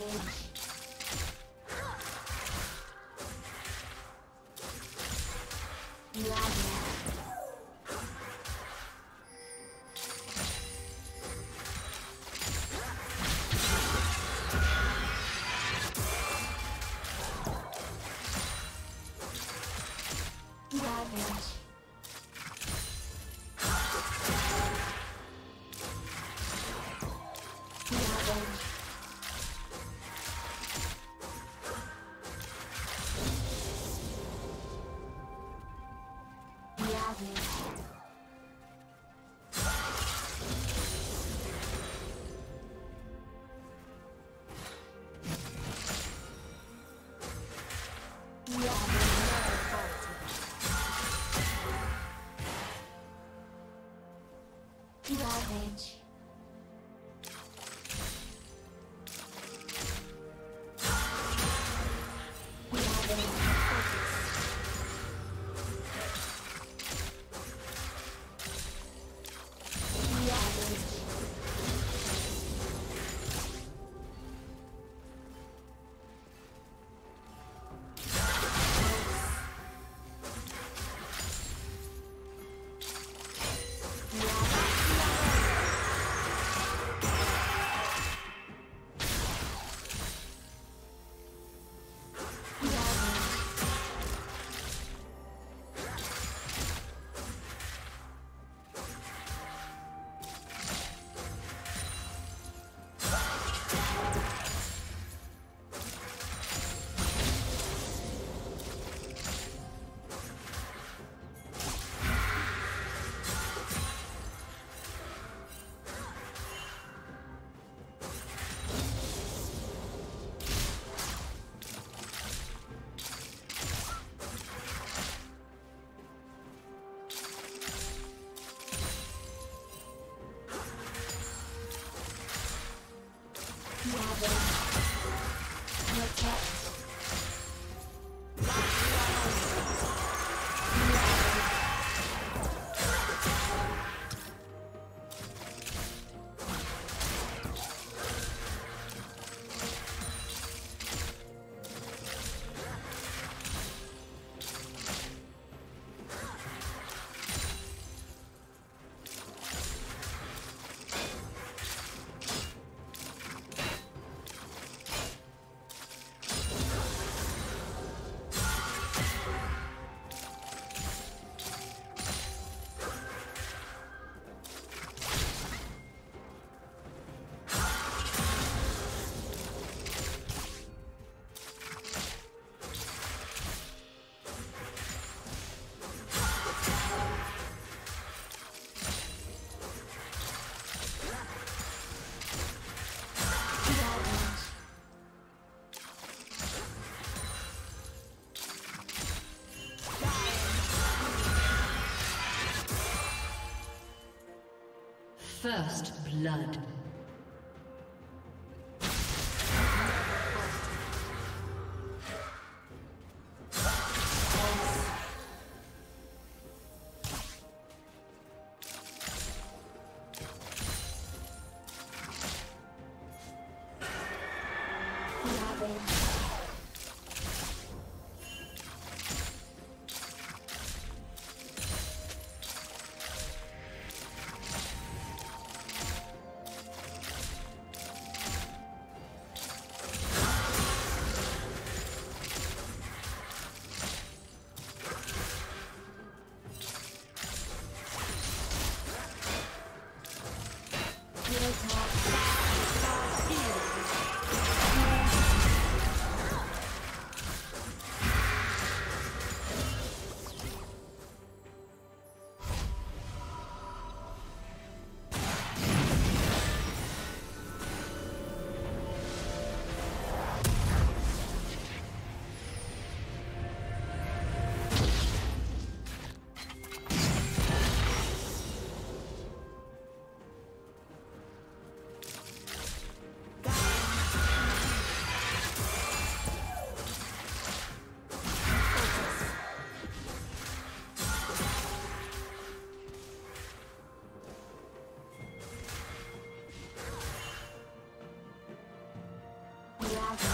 Ravage. Ravage. First blood. Yeah.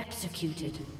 Executed.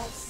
else.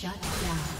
Shut down.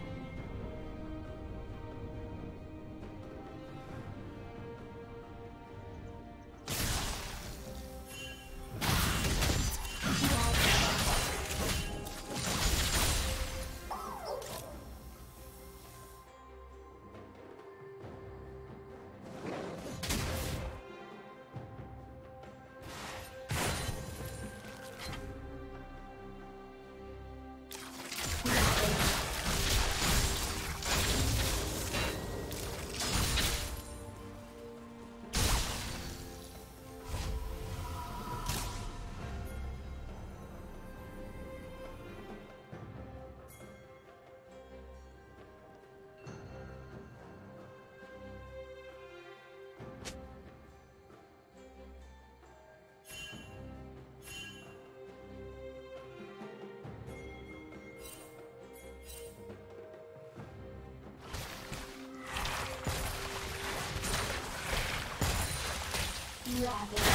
Ravage.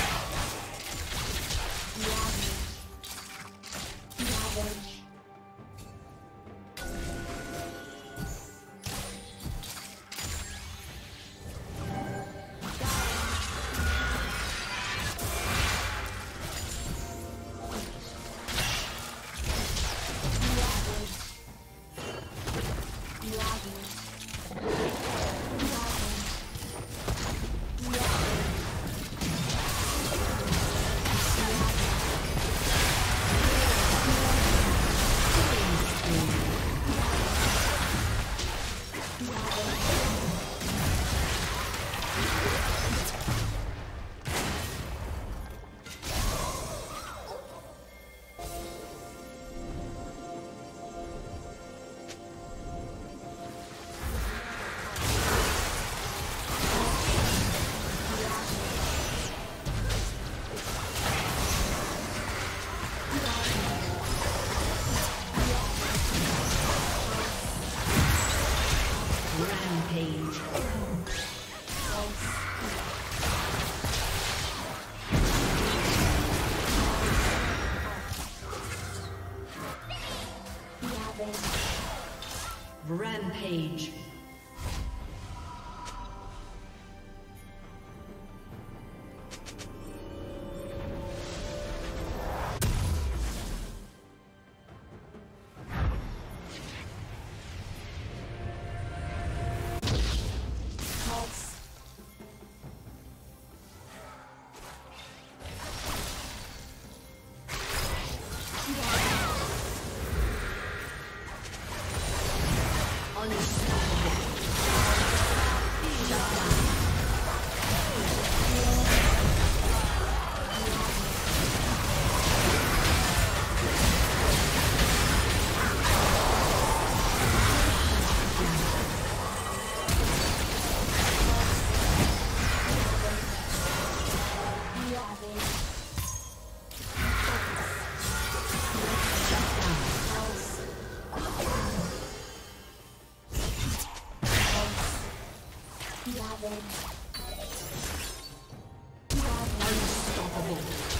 Ravage.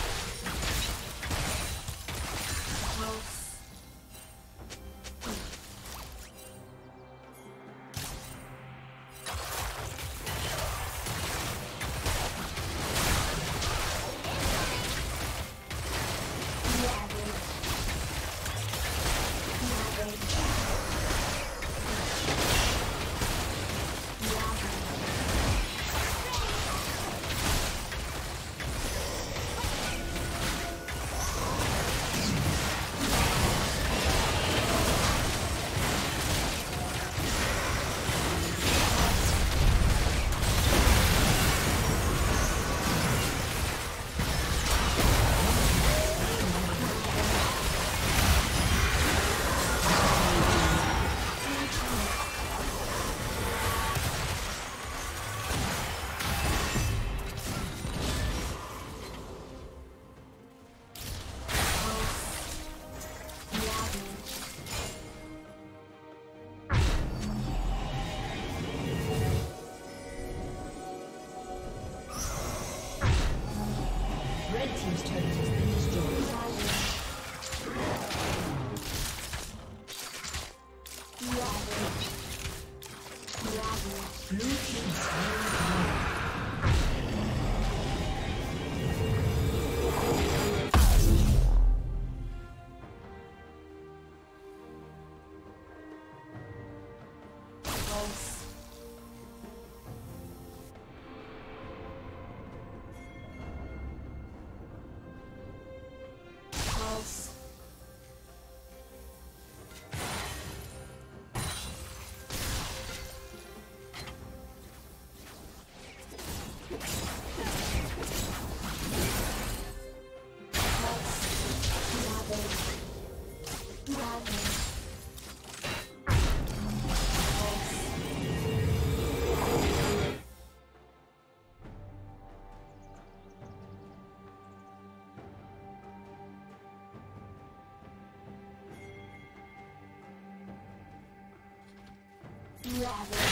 Ravage.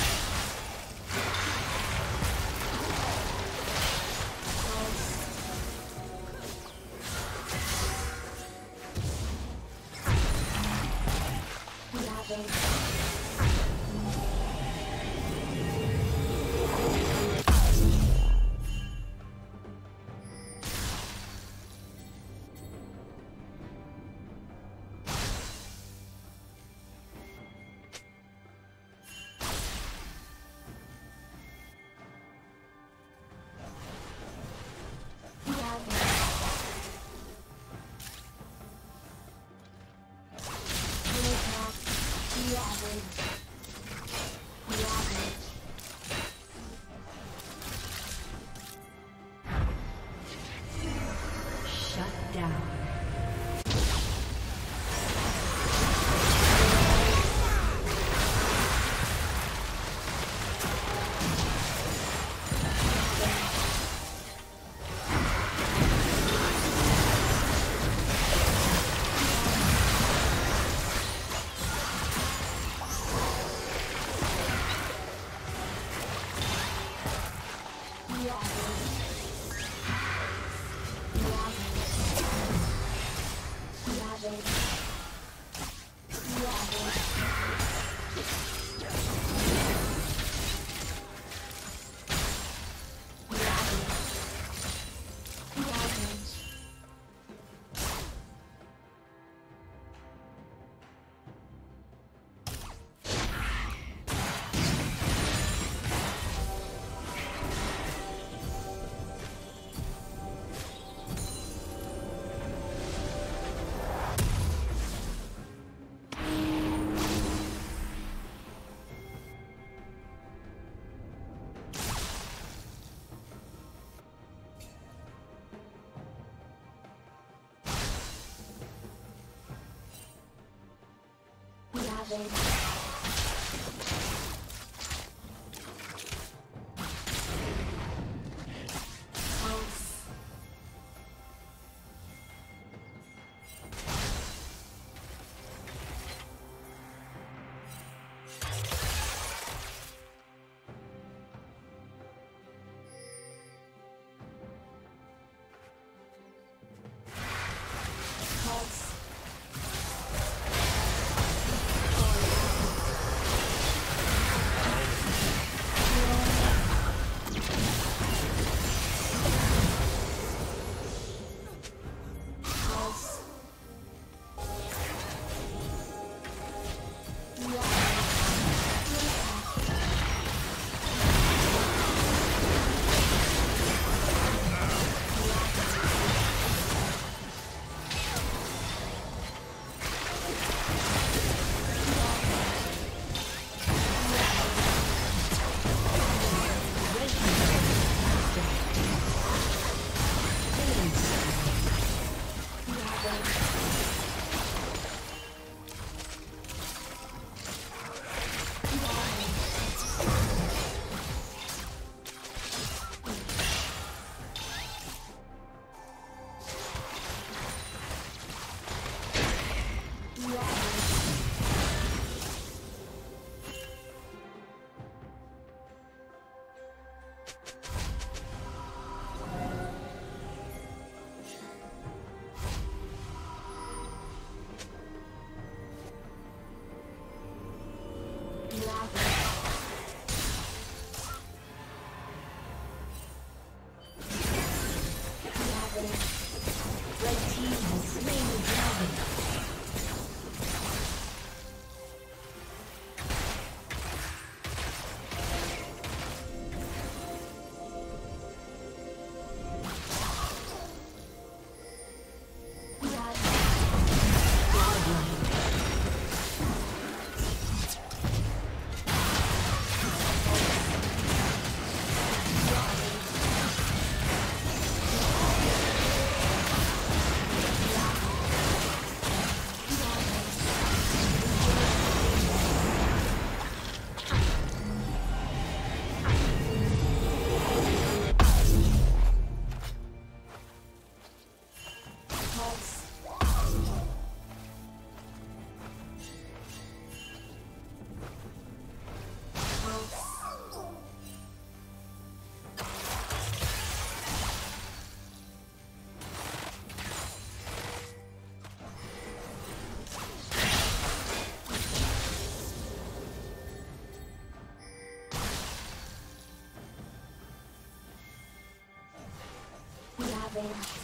Savage. Thank you.